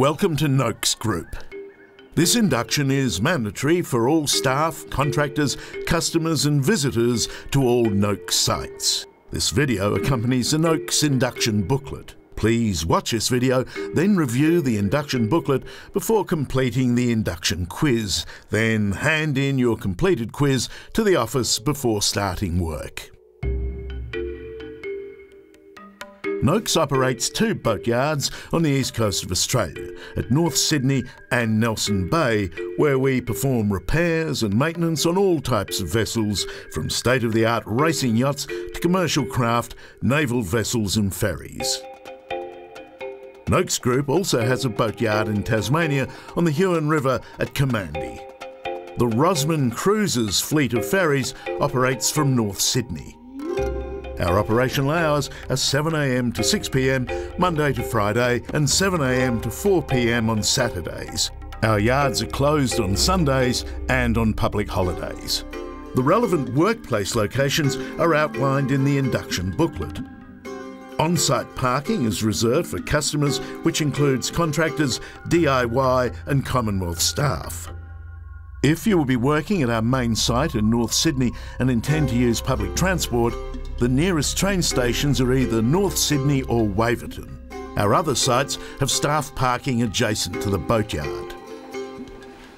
Welcome to Noakes Group. This induction is mandatory for all staff, contractors, customers and visitors to all Noakes sites. This video accompanies the Noakes induction booklet. Please watch this video, then review the induction booklet before completing the induction quiz. Then hand in your completed quiz to the office before starting work. Noakes operates two boatyards on the east coast of Australia, at North Sydney and Nelson Bay, where we perform repairs and maintenance on all types of vessels, from state of the art racing yachts to commercial craft, naval vessels, and ferries. Noakes Group also has a boatyard in Tasmania on the Huon River at Kamandi. The Rosman Cruises fleet of ferries operates from North Sydney. Our operational hours are 7am to 6pm Monday to Friday and 7am to 4pm on Saturdays. Our yards are closed on Sundays and on public holidays. The relevant workplace locations are outlined in the induction booklet. On-site parking is reserved for customers which includes contractors, DIY and Commonwealth staff. If you will be working at our main site in North Sydney and intend to use public transport, the nearest train stations are either North Sydney or Waverton. Our other sites have staff parking adjacent to the boatyard.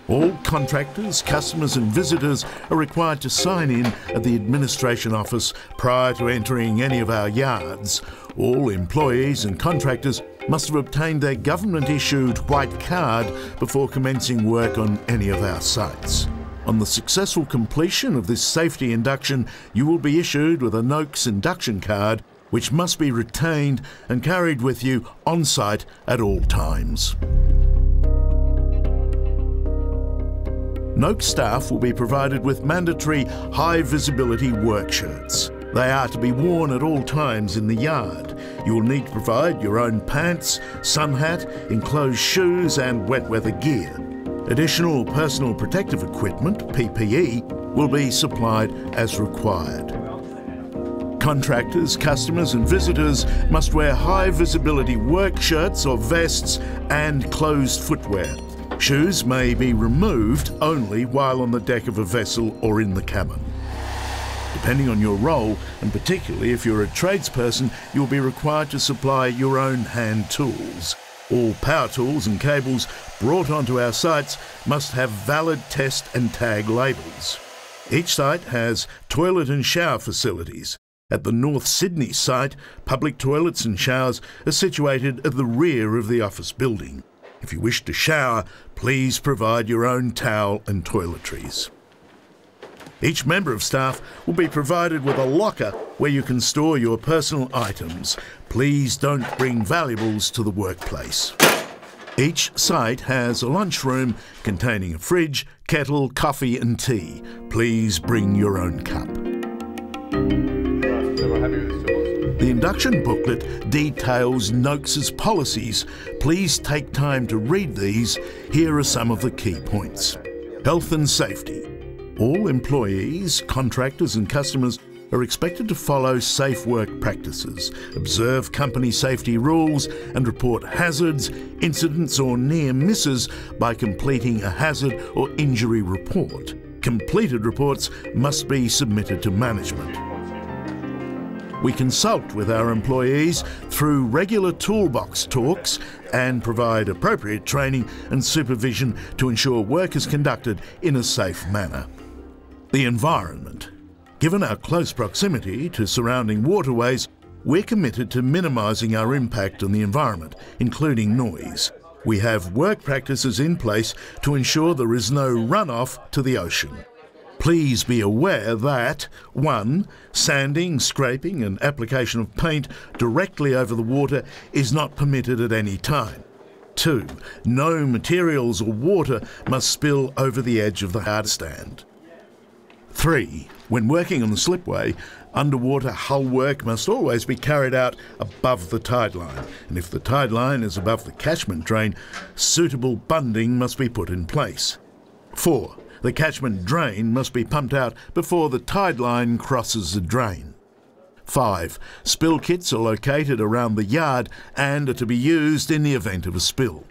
All contractors, customers and visitors are required to sign in at the administration office prior to entering any of our yards. All employees and contractors must have obtained their government issued white card before commencing work on any of our sites. On the successful completion of this safety induction, you will be issued with a Noakes induction card, which must be retained and carried with you on site at all times. Noakes staff will be provided with mandatory high visibility work shirts. They are to be worn at all times in the yard. You will need to provide your own pants, sun hat, enclosed shoes and wet weather gear. Additional personal protective equipment, PPE, will be supplied as required. Contractors, customers and visitors must wear high visibility work shirts or vests and closed footwear. Shoes may be removed only while on the deck of a vessel or in the cabin. Depending on your role, and particularly if you're a tradesperson, you'll be required to supply your own hand tools. All power tools and cables brought onto our sites must have valid test and tag labels. Each site has toilet and shower facilities. At the North Sydney site, public toilets and showers are situated at the rear of the office building. If you wish to shower, please provide your own towel and toiletries. Each member of staff will be provided with a locker where you can store your personal items. Please don't bring valuables to the workplace. Each site has a lunchroom containing a fridge, kettle, coffee and tea. Please bring your own cup. The induction booklet details Noakes' policies. Please take time to read these. Here are some of the key points. Health and safety. All employees, contractors and customers are expected to follow safe work practices, observe company safety rules and report hazards, incidents or near misses by completing a hazard or injury report. Completed reports must be submitted to management. We consult with our employees through regular toolbox talks and provide appropriate training and supervision to ensure work is conducted in a safe manner. The environment. Given our close proximity to surrounding waterways, we're committed to minimising our impact on the environment, including noise. We have work practices in place to ensure there is no runoff to the ocean. Please be aware that 1. Sanding, scraping, and application of paint directly over the water is not permitted at any time. 2. No materials or water must spill over the edge of the hard stand. 3. When working on the slipway, underwater hull work must always be carried out above the tide line, and if the tide line is above the catchment drain, suitable bunding must be put in place. 4. The catchment drain must be pumped out before the tide line crosses the drain. 5. Spill kits are located around the yard and are to be used in the event of a spill.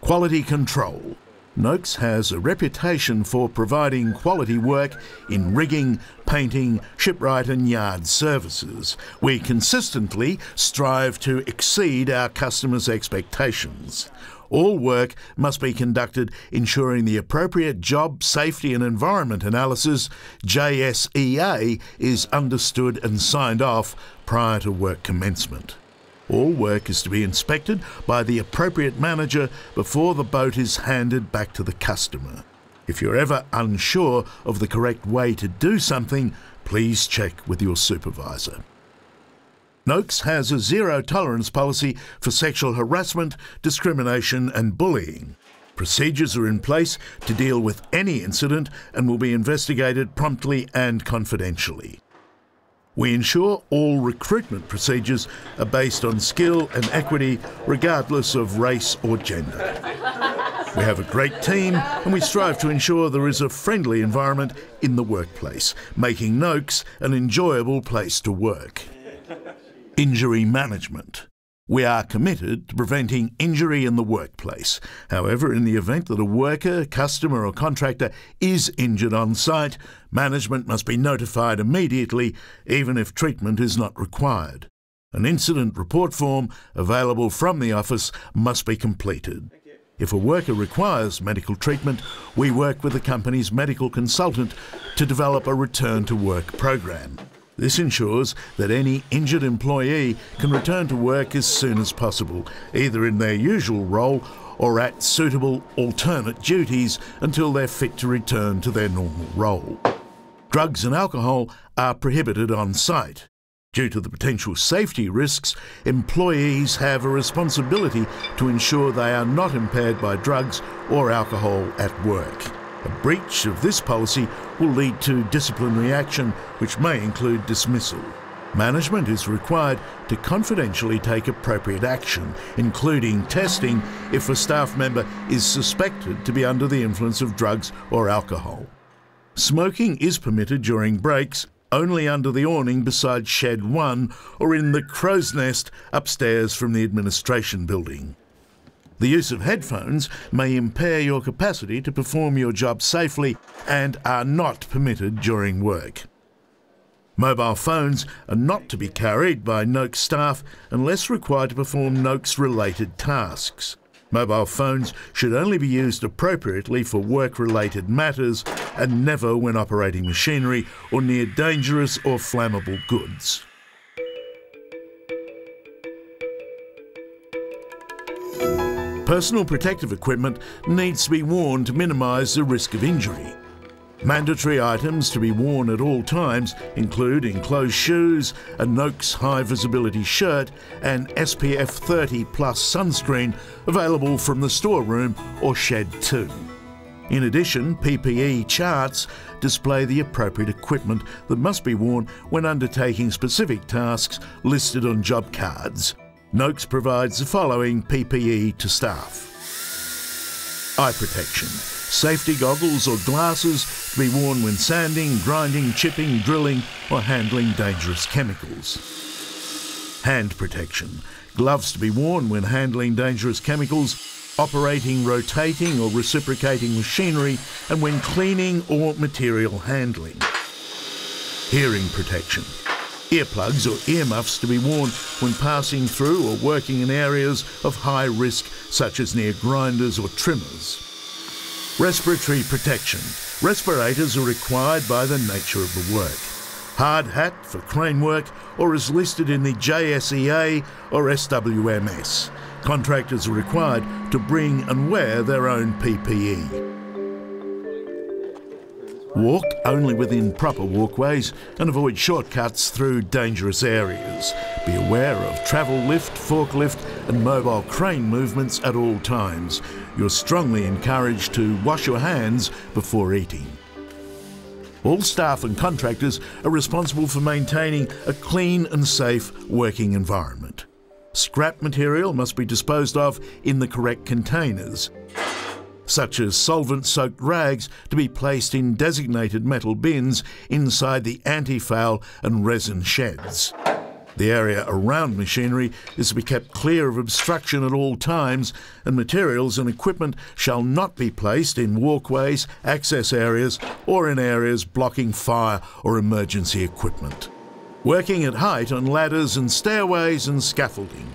Quality control. Noakes has a reputation for providing quality work in rigging, painting, shipwright and yard services. We consistently strive to exceed our customers' expectations. All work must be conducted ensuring the appropriate job safety and environment analysis JSEA is understood and signed off prior to work commencement. All work is to be inspected by the appropriate manager before the boat is handed back to the customer. If you're ever unsure of the correct way to do something, please check with your supervisor. Noakes has a zero tolerance policy for sexual harassment, discrimination, and bullying. Procedures are in place to deal with any incident and will be investigated promptly and confidentially. We ensure all recruitment procedures are based on skill and equity, regardless of race or gender. We have a great team and we strive to ensure there is a friendly environment in the workplace, making Noakes an enjoyable place to work. Injury management. We are committed to preventing injury in the workplace. However, in the event that a worker, customer, or contractor is injured on site, management must be notified immediately, even if treatment is not required. An incident report form available from the office must be completed. If a worker requires medical treatment, we work with the company's medical consultant to develop a return to work program. This ensures that any injured employee can return to work as soon as possible, either in their usual role or at suitable alternate duties until they're fit to return to their normal role. Drugs and alcohol are prohibited on site. Due to the potential safety risks, employees have a responsibility to ensure they are not impaired by drugs or alcohol at work. A breach of this policy will lead to disciplinary action, which may include dismissal. Management is required to confidentially take appropriate action, including testing if a staff member is suspected to be under the influence of drugs or alcohol. Smoking is permitted during breaks only under the awning beside Shed 1 or in the crow's nest upstairs from the administration building. The use of headphones may impair your capacity to perform your job safely and are not permitted during work. Mobile phones are not to be carried by Noakes staff unless required to perform Noakes related tasks. Mobile phones should only be used appropriately for work related matters and never when operating machinery or near dangerous or flammable goods. Personal protective equipment needs to be worn to minimise the risk of injury. Mandatory items to be worn at all times include enclosed shoes, a Noakes high visibility shirt, and SPF 30 plus sunscreen available from the storeroom or shed 2. In addition, PPE charts display the appropriate equipment that must be worn when undertaking specific tasks listed on job cards. Noakes provides the following PPE to staff. Eye protection. Safety goggles or glasses to be worn when sanding, grinding, chipping, drilling or handling dangerous chemicals. Hand protection. Gloves to be worn when handling dangerous chemicals, operating, rotating or reciprocating machinery and when cleaning or material handling. Hearing protection earplugs or earmuffs to be worn when passing through or working in areas of high risk, such as near grinders or trimmers. Respiratory protection. Respirators are required by the nature of the work. Hard hat for crane work or is listed in the JSEA or SWMS. Contractors are required to bring and wear their own PPE. Walk only within proper walkways and avoid shortcuts through dangerous areas. Be aware of travel lift, forklift and mobile crane movements at all times. You're strongly encouraged to wash your hands before eating. All staff and contractors are responsible for maintaining a clean and safe working environment. Scrap material must be disposed of in the correct containers such as solvent soaked rags, to be placed in designated metal bins inside the anti foul and resin sheds. The area around machinery is to be kept clear of obstruction at all times, and materials and equipment shall not be placed in walkways, access areas, or in areas blocking fire or emergency equipment. Working at height on ladders and stairways and scaffolding.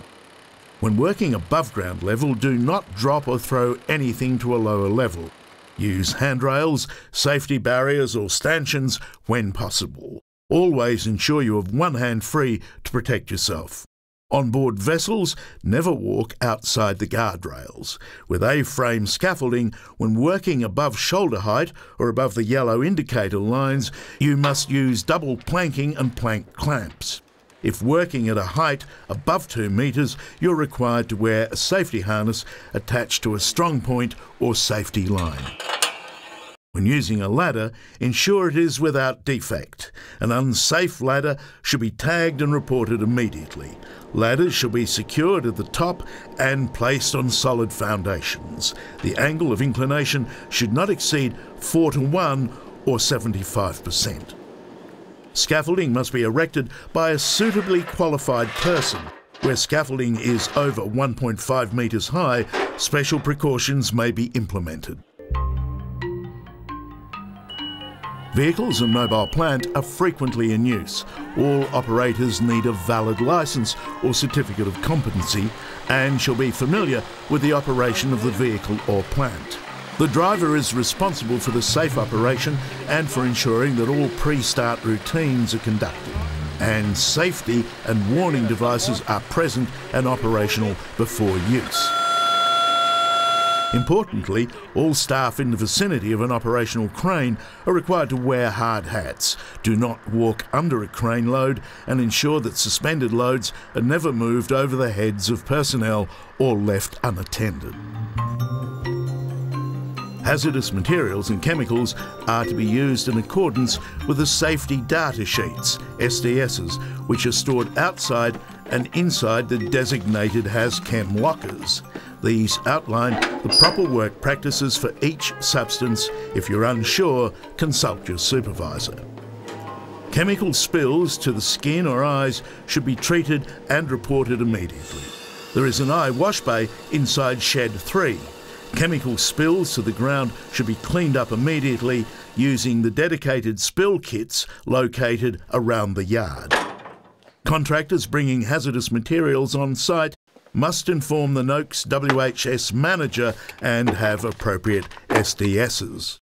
When working above ground level, do not drop or throw anything to a lower level. Use handrails, safety barriers, or stanchions when possible. Always ensure you have one hand free to protect yourself. On board vessels, never walk outside the guardrails. With A-frame scaffolding, when working above shoulder height or above the yellow indicator lines, you must use double planking and plank clamps. If working at a height above 2 metres, you're required to wear a safety harness attached to a strong point or safety line. When using a ladder, ensure it is without defect. An unsafe ladder should be tagged and reported immediately. Ladders should be secured at the top and placed on solid foundations. The angle of inclination should not exceed 4 to 1 or 75%. Scaffolding must be erected by a suitably qualified person. Where scaffolding is over 1.5 metres high, special precautions may be implemented. Vehicles and mobile plant are frequently in use. All operators need a valid licence or certificate of competency and shall be familiar with the operation of the vehicle or plant. The driver is responsible for the safe operation and for ensuring that all pre-start routines are conducted and safety and warning devices are present and operational before use. Importantly, all staff in the vicinity of an operational crane are required to wear hard hats, do not walk under a crane load, and ensure that suspended loads are never moved over the heads of personnel or left unattended. Hazardous materials and chemicals are to be used in accordance with the safety data sheets, SDSs, which are stored outside and inside the designated HazChem lockers. These outline the proper work practices for each substance. If you're unsure, consult your supervisor. Chemical spills to the skin or eyes should be treated and reported immediately. There is an eye wash bay inside shed 3. Chemical spills to the ground should be cleaned up immediately using the dedicated spill kits located around the yard. Contractors bringing hazardous materials on site must inform the Noakes WHS manager and have appropriate SDSs.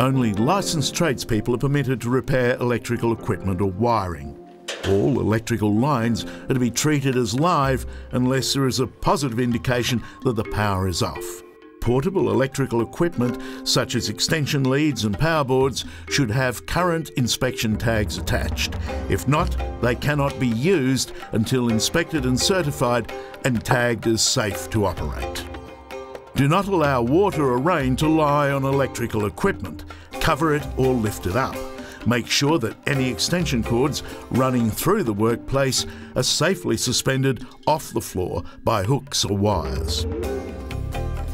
Only licensed tradespeople are permitted to repair electrical equipment or wiring. All electrical lines are to be treated as live unless there is a positive indication that the power is off. Portable electrical equipment, such as extension leads and power boards, should have current inspection tags attached. If not, they cannot be used until inspected and certified and tagged as safe to operate. Do not allow water or rain to lie on electrical equipment. Cover it or lift it up. Make sure that any extension cords running through the workplace are safely suspended off the floor by hooks or wires.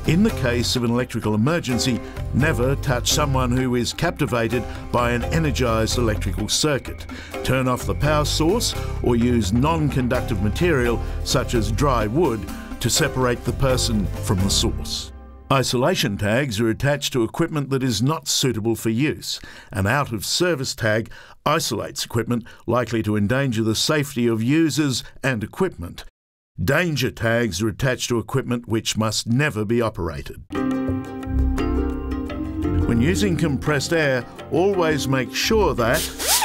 In the case of an electrical emergency, never touch someone who is captivated by an energised electrical circuit. Turn off the power source or use non-conductive material such as dry wood to separate the person from the source. Isolation tags are attached to equipment that is not suitable for use. An out of service tag isolates equipment likely to endanger the safety of users and equipment. Danger tags are attached to equipment which must never be operated. When using compressed air, always make sure that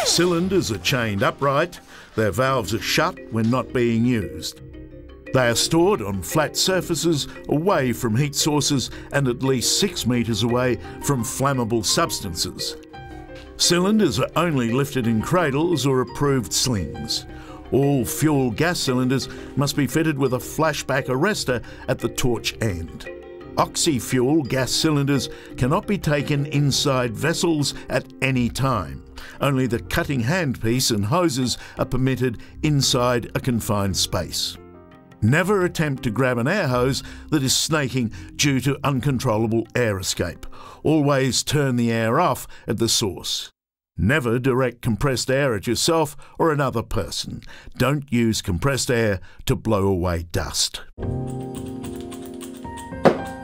cylinders are chained upright, their valves are shut when not being used. They are stored on flat surfaces away from heat sources and at least 6 metres away from flammable substances. Cylinders are only lifted in cradles or approved slings. All fuel gas cylinders must be fitted with a flashback arrestor at the torch end. Oxy-fuel gas cylinders cannot be taken inside vessels at any time. Only the cutting handpiece and hoses are permitted inside a confined space. Never attempt to grab an air hose that is snaking due to uncontrollable air escape. Always turn the air off at the source. Never direct compressed air at yourself or another person. Don't use compressed air to blow away dust.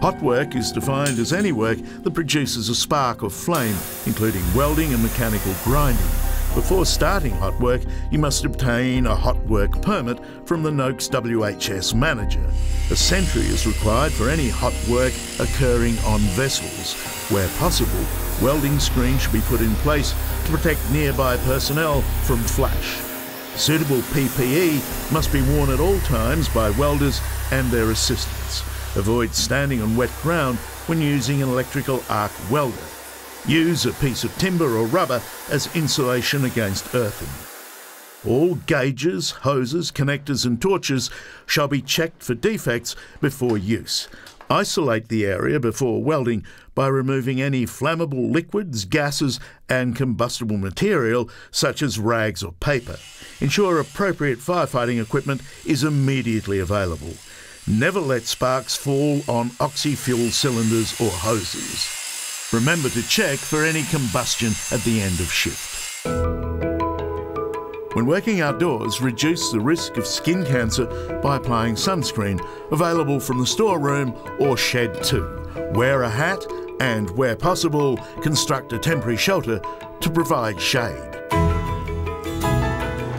Hot work is defined as any work that produces a spark or flame, including welding and mechanical grinding. Before starting hot work, you must obtain a hot work permit from the Noakes WHS manager. A sentry is required for any hot work occurring on vessels. Where possible, welding screens should be put in place to protect nearby personnel from flash. Suitable PPE must be worn at all times by welders and their assistants. Avoid standing on wet ground when using an electrical arc welder. Use a piece of timber or rubber as insulation against earthing. All gauges, hoses, connectors and torches shall be checked for defects before use. Isolate the area before welding by removing any flammable liquids, gases and combustible material such as rags or paper. Ensure appropriate firefighting equipment is immediately available. Never let sparks fall on oxy-fuel cylinders or hoses. Remember to check for any combustion at the end of shift. When working outdoors, reduce the risk of skin cancer by applying sunscreen, available from the storeroom or shed 2. Wear a hat and, where possible, construct a temporary shelter to provide shade.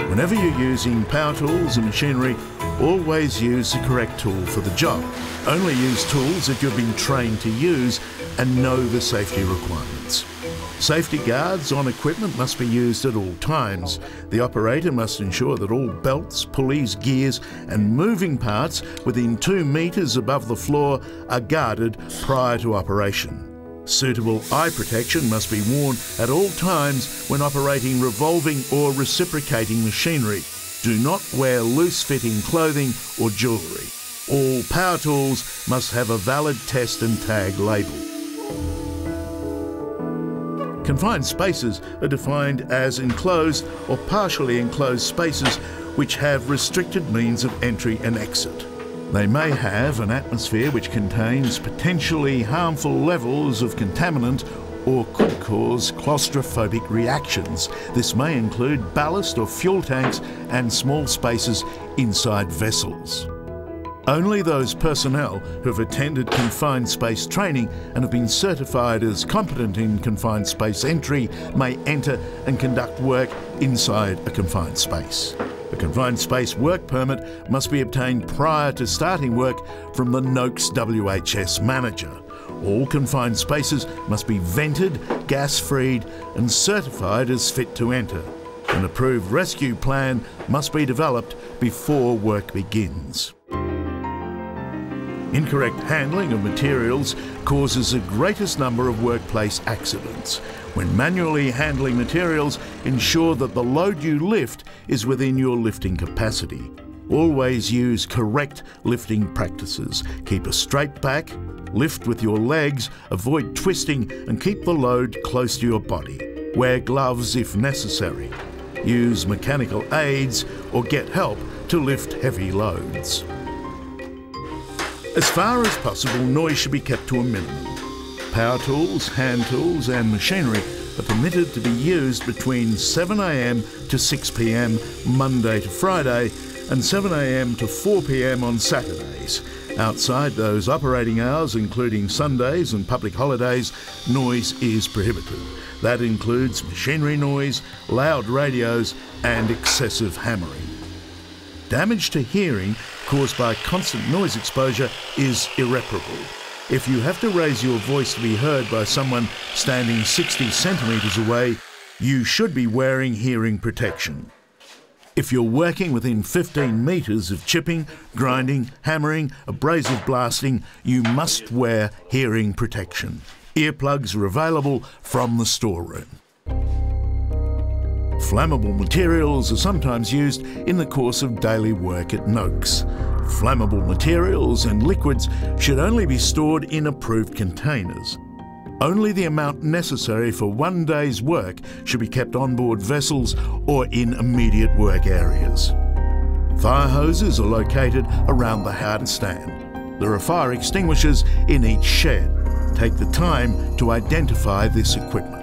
Whenever you're using power tools and machinery, Always use the correct tool for the job. Only use tools that you've been trained to use and know the safety requirements. Safety guards on equipment must be used at all times. The operator must ensure that all belts, pulleys, gears and moving parts within two metres above the floor are guarded prior to operation. Suitable eye protection must be worn at all times when operating revolving or reciprocating machinery. Do not wear loose fitting clothing or jewellery. All power tools must have a valid test and tag label. Confined spaces are defined as enclosed or partially enclosed spaces which have restricted means of entry and exit. They may have an atmosphere which contains potentially harmful levels of contaminant or could cause claustrophobic reactions. This may include ballast or fuel tanks and small spaces inside vessels. Only those personnel who have attended confined space training and have been certified as competent in confined space entry may enter and conduct work inside a confined space. A confined space work permit must be obtained prior to starting work from the Noakes WHS manager. All confined spaces must be vented, gas-freed and certified as fit to enter. An approved rescue plan must be developed before work begins. Incorrect handling of materials causes the greatest number of workplace accidents. When manually handling materials, ensure that the load you lift is within your lifting capacity. Always use correct lifting practices. Keep a straight back, Lift with your legs, avoid twisting, and keep the load close to your body. Wear gloves if necessary. Use mechanical aids or get help to lift heavy loads. As far as possible, noise should be kept to a minimum. Power tools, hand tools, and machinery are permitted to be used between 7am to 6pm Monday to Friday and 7am to 4pm on Saturdays Outside those operating hours, including Sundays and public holidays, noise is prohibited. That includes machinery noise, loud radios, and excessive hammering. Damage to hearing caused by constant noise exposure is irreparable. If you have to raise your voice to be heard by someone standing 60 centimetres away, you should be wearing hearing protection. If you're working within 15 metres of chipping, grinding, hammering, abrasive blasting, you must wear hearing protection. Earplugs are available from the storeroom. Flammable materials are sometimes used in the course of daily work at Noakes. Flammable materials and liquids should only be stored in approved containers. Only the amount necessary for one day's work should be kept on board vessels or in immediate work areas. Fire hoses are located around the hard stand. There are fire extinguishers in each shed. Take the time to identify this equipment.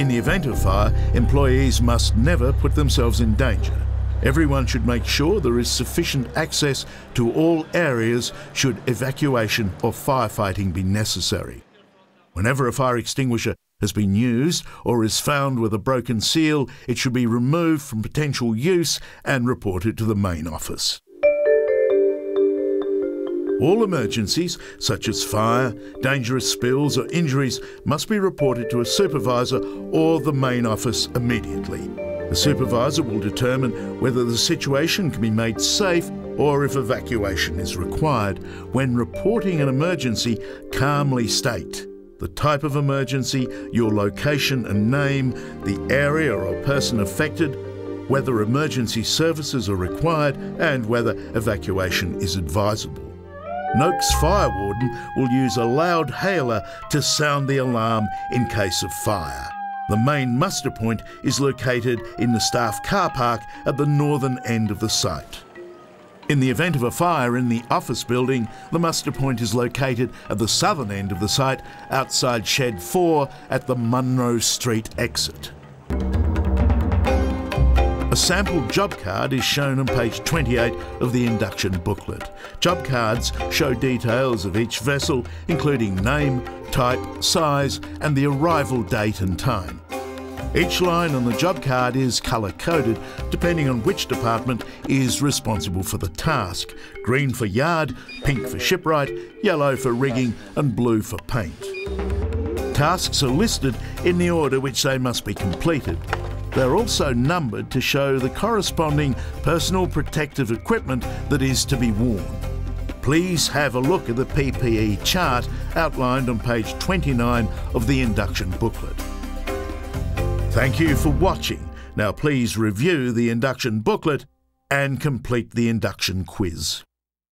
In the event of fire, employees must never put themselves in danger. Everyone should make sure there is sufficient access to all areas should evacuation or firefighting be necessary. Whenever a fire extinguisher has been used or is found with a broken seal, it should be removed from potential use and reported to the main office. All emergencies, such as fire, dangerous spills, or injuries, must be reported to a supervisor or the main office immediately. The supervisor will determine whether the situation can be made safe or if evacuation is required. When reporting an emergency, calmly state the type of emergency, your location and name, the area or person affected, whether emergency services are required, and whether evacuation is advisable. Noakes Fire Warden will use a loud hailer to sound the alarm in case of fire. The main muster point is located in the staff car park at the northern end of the site. In the event of a fire in the office building, the muster point is located at the southern end of the site outside Shed 4 at the Munro Street exit. A sample job card is shown on page 28 of the induction booklet. Job cards show details of each vessel, including name, type, size, and the arrival date and time. Each line on the job card is colour coded depending on which department is responsible for the task green for yard, pink for shipwright, yellow for rigging, and blue for paint. Tasks are listed in the order which they must be completed. They're also numbered to show the corresponding personal protective equipment that is to be worn. Please have a look at the PPE chart outlined on page 29 of the induction booklet. Thank you for watching. Now please review the induction booklet and complete the induction quiz.